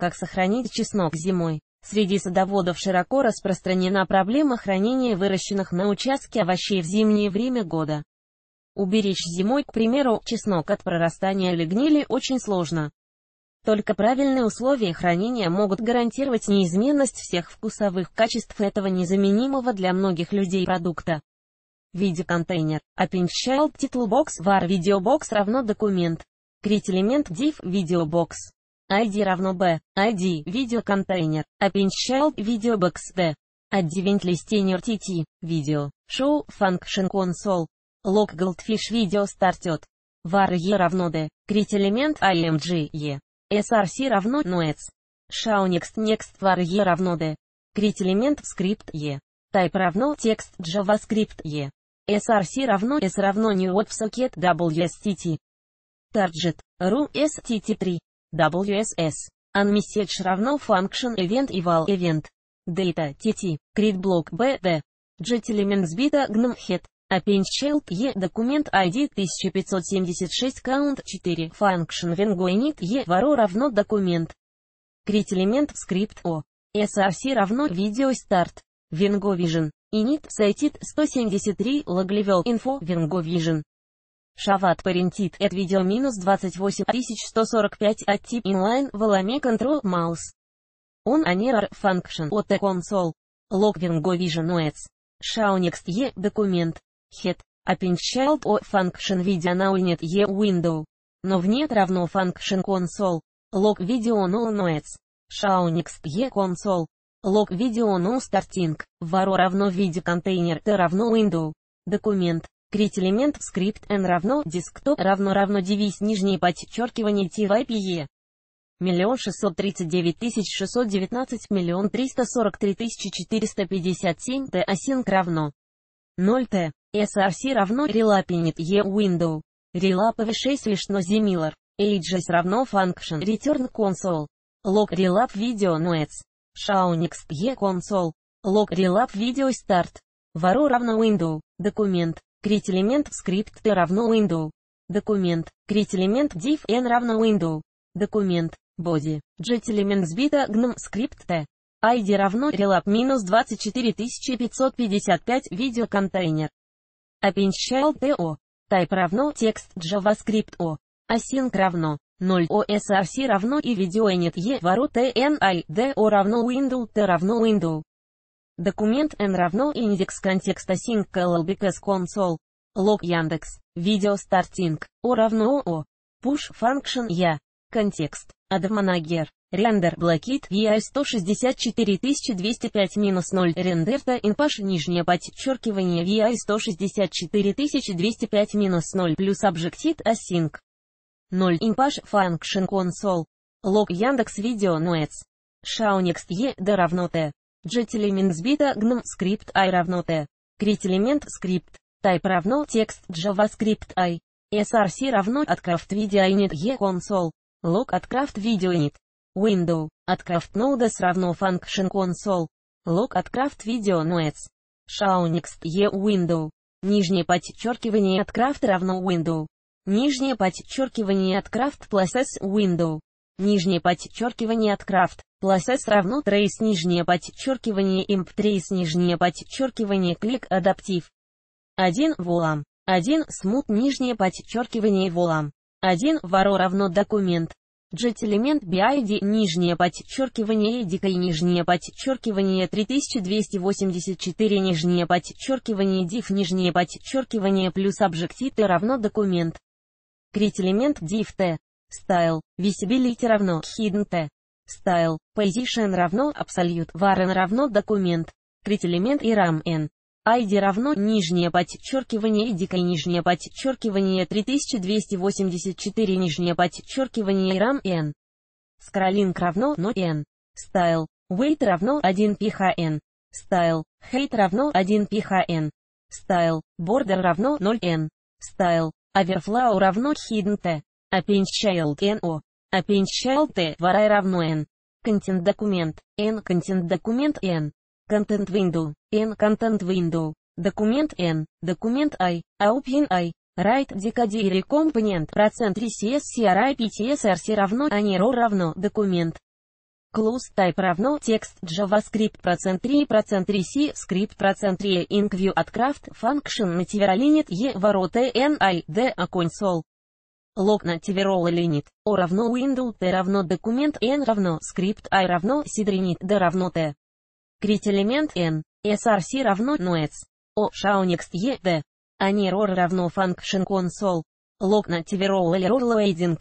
Как сохранить чеснок зимой? Среди садоводов широко распространена проблема хранения выращенных на участке овощей в зимнее время года. Уберечь зимой, к примеру, чеснок от прорастания или гнили очень сложно. Только правильные условия хранения могут гарантировать неизменность всех вкусовых качеств этого незаменимого для многих людей продукта. Видеоконтейнер. Append Child Title Box var Videobox равно документ. Крит элемент div Videobox. ID равно b. ID видеоконтейнер. Append Child Videobox d. Advent Listener TT. Видео. Show Function Console. Log Goldfish Video Started. var e равно d. Крит элемент img e. src равно noets. Show next next var e равно d. Крит элемент скрипт e. Type равно текст JavaScript e. src равно s равно new WebSocket WSTT. Target. ru STT3. WSS. Unmessage равно function event eval event. Data TT. Create block BD. Jet elements beta gnum head. Append child E документ ID 1576 count 4 function vengo init E варо равно документ. Create элемент скрипт O. src равно видео старт. Vision. Init cited 173 loglevel info Vengo vision. Шават парентит от видео минус 28145 от тип inline волами control mouse. Он анерор function от console. Log Vengo vision OS. Next e документ. Append child o function video now init e window. Но в нет равно function console. Log video no. Show next e console. Log video no starting. Варо равно виде контейнер t равно window. Документ. Крит элемент скрипт n равно десктоп равно равно девиз нижнее подчеркивание TYPE. Миллион шестьсот тридцать девять тысяч шестьсот девятнадцать миллион триста сорок три тысячи четыреста пятьдесят семь Т async равно 0 Т. src равно relapinit e window. Relap v6 лишь но zimilar. ages равно function return console. Relap video noets. Show next e console. Log relap video start. Варо равно window. Документ. Крит элемент скрипт t равно window. Документ. Крит элемент div n равно window. Документ. Body. Jet элемент сбита gnom скрипт t. ID равно relap минус 24555 видеоконтейнер. Child TO. Type равно текст JavaScript O. Async равно 0 OSRC равно и видеоинет E ворот TNI DO равно window T равно window. Документ n равно индекс контекста sync LLBKS console. Лог Яндекс. Видео стартинг. O равно O. Push function я. Контекст. Адманагер. Рендер блокит VI 164205 минус 0 рендерта инпаш нижнее подчеркивание VI 164205 минус 0 плюс объектит async. 0 инпаш function console. Лог Яндекс Видео Noets. Шаунекст E D равно T. Jet элемент сбита гном скрипт I равно T. Крит элемент скрипт. Type равно текст JavaScript I. src равно открафт видео init E console. Лог открафт видео init. Window. Открафт ноуда равно function console. Лог открафт видео noets. Show next E window. Нижнее подчеркивание открафт равно window. Нижнее подчеркивание открафт process window. Нижнее подчеркивание открафт. Process равно trace нижнее подчеркивание imp trace нижнее подчеркивание клик адаптив. 1 волам. 1 смут нижнее подчеркивание волам. 1 варо равно документ. Jet элемент BID нижнее подчеркивание дикой нижнее подчеркивание 3284 нижнее подчеркивание div нижнее подчеркивание плюс объектив равно документ. Крит элемент div t. Style. Visibility равно hidden t. Style. Position равно absolute var равно документ. Крит элемент и ram n. ID равно нижнее подчеркивание дикое нижнее подчеркивание 3284 нижнее подчеркивание RAM N. Scrolling равно 0 N. Style. Weight равно 1 PHN. Style. Height равно 1 PHN. Style. Border равно 0 N. Style. Overflow равно hidden T. Append child NO. Child T. Варай равно N. Content документ. N. Content документ N. Content window. N. Content window. Документ N. Документ I. Open I. Write decodere компонент процент RCS CRI PTS RC равно ANERO равно документ. Clause type равно текст JavaScript процент 3 процент 3 C script процент 3 IncView от craft function native limit E ворота N I D а console. Log native limit O равно window T равно документ N равно script I равно seed D равно T. Крит элемент N. src равно noets. O shaunext E D. Они error равно function console. Log native error loading.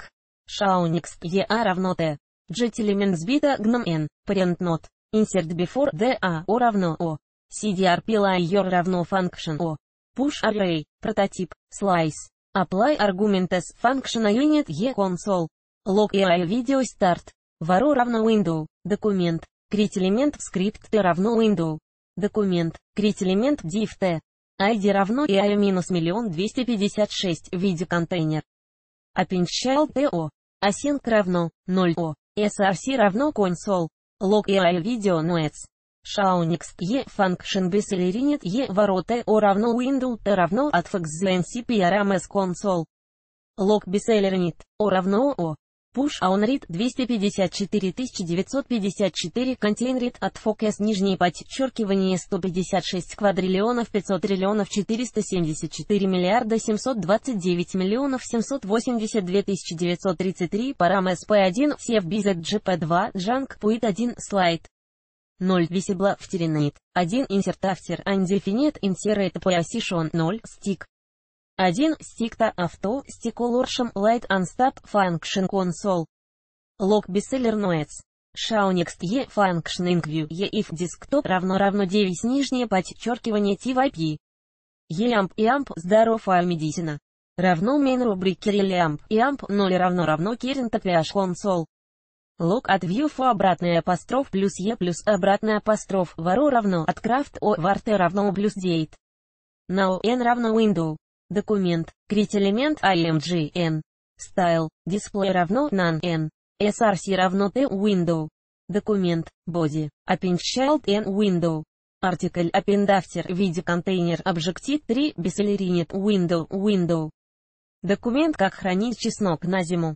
E A равно T. Jet element сбита гном n, parent not, insert before da o равно o, cdrp layer равно function o, push array, прототип, slice, apply argument as function unit e console, log ai video start, var равно window, документ, create элемент скрипт t равно window, документ, create элемент div t, id равно ai минус миллион двести пятьдесят шесть, виде контейнер. Append child to, async равно 0 o, src равно console. Log AI video noets. Shaunix e function bcelerinit e ворота o равно window t равно atfx cprms console. Log bcelerinit o равно o. Push on read 254954 контейнерит от focus нижнее подчеркивание 156 квадриллионов 500 триллионов 474 миллиарда 729 миллионов 782 933 парам SP1 сев bizet GP2 Junk Puit 1 слайд 0 visible теренейт 1 insert after undefinite insert position 0 stick 1. Стикта авто, стиколоршем light unstop function console. Log bestseller notes. Shaunext e function incview e if desktop равно равно 9 нижнее подчеркивание TYP. EAMP EAMP здоровая медицина. Равно main рубрике EAMP EAMP 0 равно равно current console. Log от for обратный апостроф плюс e плюс обратный апостроф вару равно от craft o var равно плюс date. Now n равно window. Документ. Крит элемент imgn. Style. Display равно none n. src равно t window. Документ. Body. Append child n window. Article append after виде контейнер Objective 3 Bcelerinit window window. Документ как хранить чеснок на зиму.